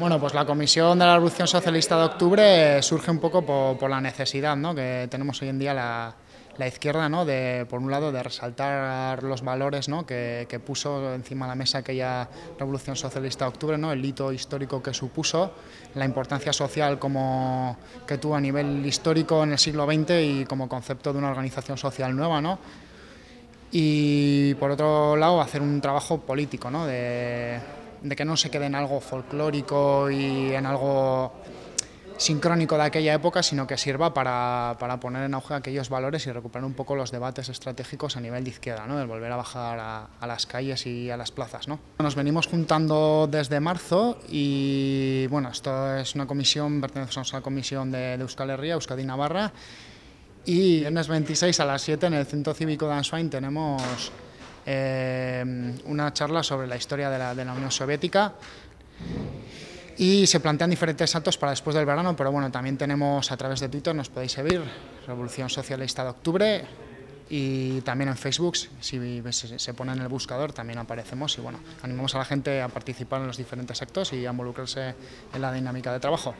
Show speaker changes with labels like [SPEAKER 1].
[SPEAKER 1] Bueno, pues la Comisión de la Revolución Socialista de Octubre surge un poco por, la necesidad ¿no? que tenemos hoy en día la, izquierda, ¿no? de, por un lado, de resaltar los valores ¿no? que, puso encima de la mesa aquella Revolución Socialista de Octubre, ¿no? el hito histórico que supuso, la importancia social como, que tuvo a nivel histórico en el siglo XX y como concepto de una organización social nueva. ¿no? Y por otro lado, hacer un trabajo político, ¿no? de, de que no se quede en algo folclórico y en algo sincrónico de aquella época, sino que sirva para, poner en auge aquellos valores y recuperar un poco los debates estratégicos a nivel de izquierda, ¿no? del volver a bajar a, las calles y a las plazas. ¿no? Nos venimos juntando desde marzo y bueno, esto es una comisión, pertenecemos a la comisión de, de Euskal Herria, Euskadi Navarra, y viernes 26 a las 7 en el Centro Cívico de Answain tenemos eh, una charla sobre la historia de la, de la Unión Soviética y se plantean diferentes saltos para después del verano, pero bueno, también tenemos a través de Twitter, nos podéis seguir, Revolución Socialista de Octubre, y también en Facebook, si se pone en el buscador, también aparecemos y bueno, animamos a la gente a participar en los diferentes actos y a involucrarse en la dinámica de trabajo.